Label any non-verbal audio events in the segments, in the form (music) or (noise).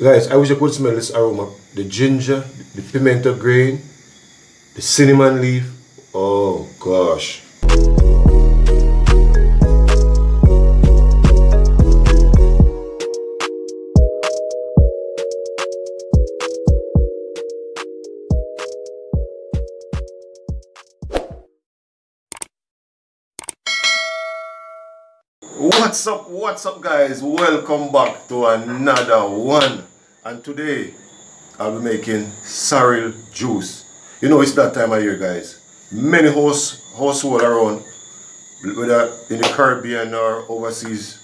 Guys, I wish I could smell this aroma. The ginger, the pimento grain, the cinnamon leaf. Oh gosh. What's up, what's up guys? Welcome back to another one. And today, I'll be making sorrel juice. You know it's that time of year guys. Many house, household around, whether in the Caribbean or overseas,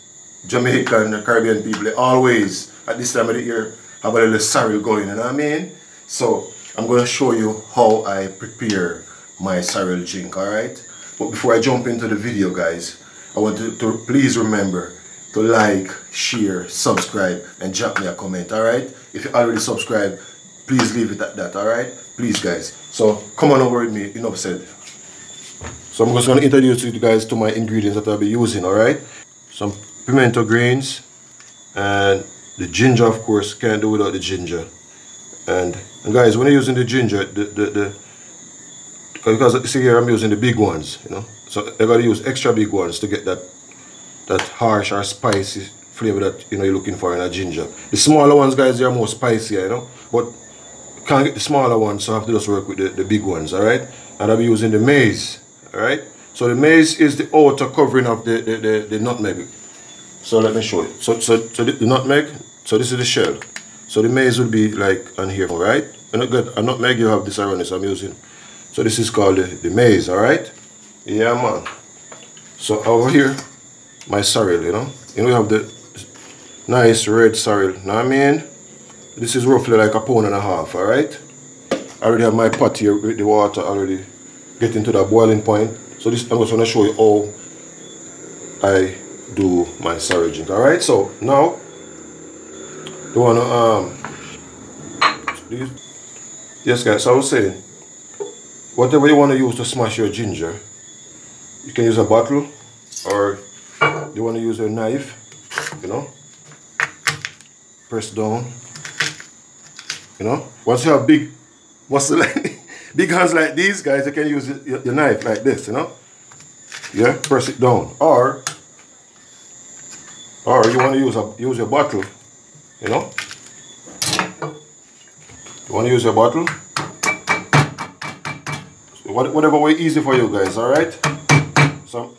Jamaican or Caribbean people, always, at this time of the year, have a little sorrel going, you know what I mean? So, I'm going to show you how I prepare my sorrel drink, alright? But before I jump into the video guys, I want you to please remember to like, share, subscribe, and drop me a comment, alright? If you already subscribed, please leave it at that, alright? Please, guys. So, come on over with me, enough said. So, I'm just going to introduce you guys to my ingredients that I'll be using, alright? Some pimento grains, and the ginger, of course, can't do without the ginger. And, and guys, when you're using the ginger, the, the, the because see here I'm using the big ones, you know. So I gotta use extra big ones to get that that harsh or spicy flavor that you know you're looking for in a ginger. The smaller ones guys they are more spicy, you know. But can't get the smaller ones, so I have to just work with the, the big ones, alright? And I'll be using the mace, alright? So the mace is the outer covering of the, the, the, the nutmeg. So let me show you. So so, so the, the, nutmeg, so this is the shell. So the mace will be like on here, alright? And I got a nutmeg you have this around this I'm using. So this is called the, the mace, alright? Yeah man. So over here, my sorrel, you know. You know we have the nice red sorrel. Now I mean, this is roughly like a pound and a half, alright? I already have my pot here with the water already getting to that boiling point. So this I'm just gonna show you how I do my sorrel drink. Alright, so now you wanna um yes guys, so I was saying whatever you want to use to smash your ginger you can use a bottle or you want to use a knife you know? Press down you know? Once you have big muscle (laughs) like big hands like these guys you can use your, your knife like this you know? Yeah press it down. Or or you want to use a use your bottle you know? You want to use your bottle? Whatever way easy for you guys all right? So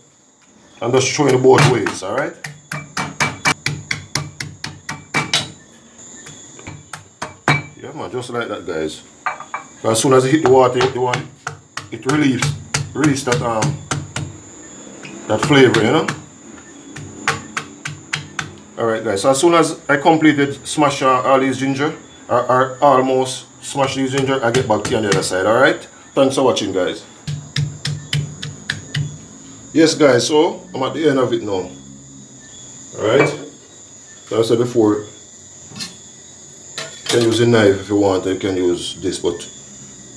I'm just showing you both ways all right? Yeah man just like that guys. As soon as you hit the water the one it relieves release that um that flavor you know? Alright guys so as soon as I completed smash all these ginger or, or almost smash these ginger I get back to you on the other side alright Thanks for watching guys. Yes guys, so I'm at the end of it now. Alright? Like I said before, you can use a knife if you want, you can use this, but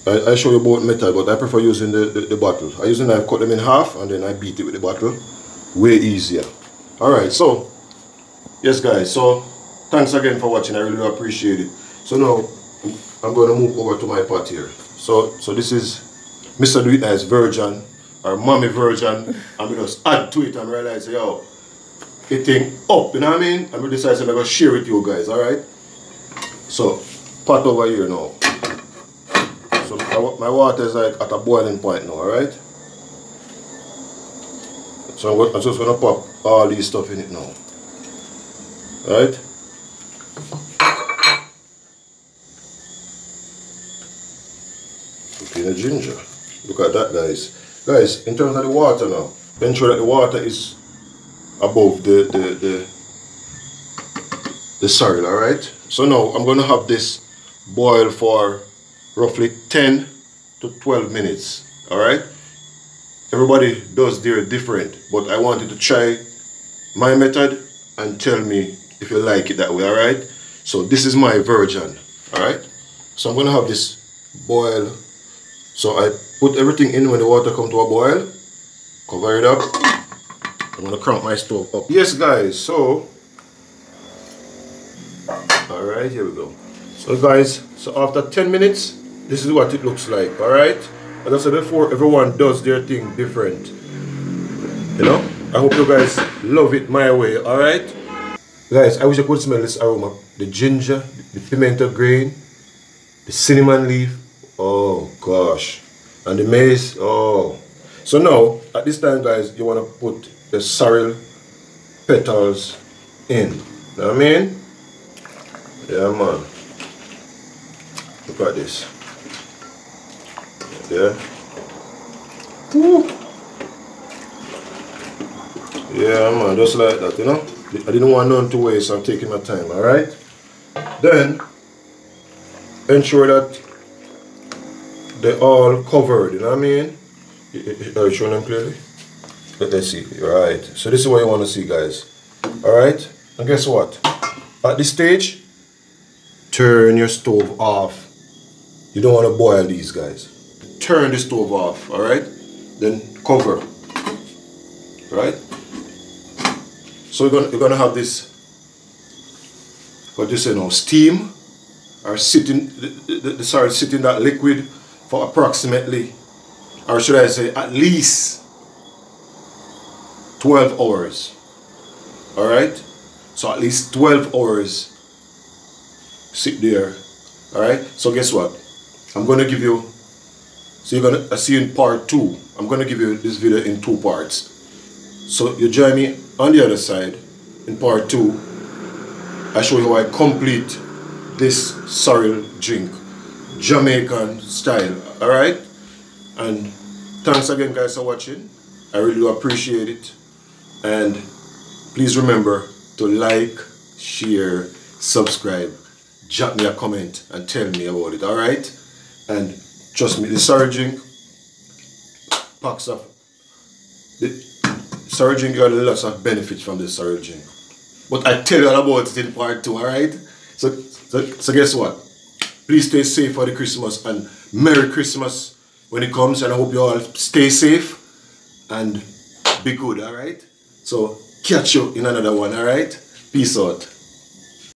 I, I show you both method, but I prefer using the, the, the bottle. I use a knife, cut them in half, and then I beat it with the bottle. Way easier. Alright, so, yes guys, so thanks again for watching, I really appreciate it. So now, I'm going to move over to my pot here. So so this is Mr. Do It or mommy version and we just add to it and realize yo it thing up, you know what I mean? And we decided I'm gonna share with you guys, alright? So pot over here now. So my, water is like at a boiling point now, alright? So I'm, just gonna pop all these stuff in it now. Right? the ginger. Look at that guys. Guys, in terms of the water now, ensure that the water is above the the the, the sorrel, alright? So now I'm gonna have this boil for roughly 10 to 12 minutes. Alright? Everybody does their different, but I wanted to try my method and tell me if you like it that way, alright? So this is my version, alright? So I'm gonna have this boil so I put everything in when the water come to a boil, cover it up. I'm gonna crank my stove up. Yes guys, so All right, here we go. So guys, so after 10 minutes, this is what it looks like, all right? As I said before, everyone does their thing different. You know? I hope you guys love it my way, all right? Guys, I wish I could smell this aroma. The ginger, the pimento grain, the cinnamon leaf. Oh, gosh. And the mace. Oh. So now, at this time, guys, you want to put the sorrel petals in. You know what I mean? Yeah, man. Look at this. Yeah. Woo. Yeah, man, just like that, you know. I didn't want none to waste, I'm taking my time, alright? Then, ensure that they're all covered, you know what I mean? Are you showing them clearly? Let's see, right. So this is what you want to see, guys. Alright? And guess what? At this stage, turn your stove off. You don't want to boil these, guys. Turn the stove off, alright? Then cover. Right? So you're gonna, you're gonna have this, what do you say now, steam, or sitting, the, the, the sorry, sitting that liquid for approximately, or should I say at least 12 hours. Alright? So at least 12 hours sit there. Alright? So guess what? I'm gonna give you so you're gonna see in part two. I'm gonna give you this video in two parts. So you join me on the other side in part two. I show you how I complete this sorrel drink. Jamaican style. Alright? And thanks again guys for watching. I really do appreciate it. And please remember to like, share, subscribe, drop me a comment and tell me about it. Alright? And trust me, the drink packs of the drink got lots of benefits from the drink. But I tell you all about it in part two, alright? So, so, so guess what? Please stay safe for the Christmas and Merry Christmas when it comes and I hope you all stay safe and be good, alright? So catch you in another one, alright? Peace out.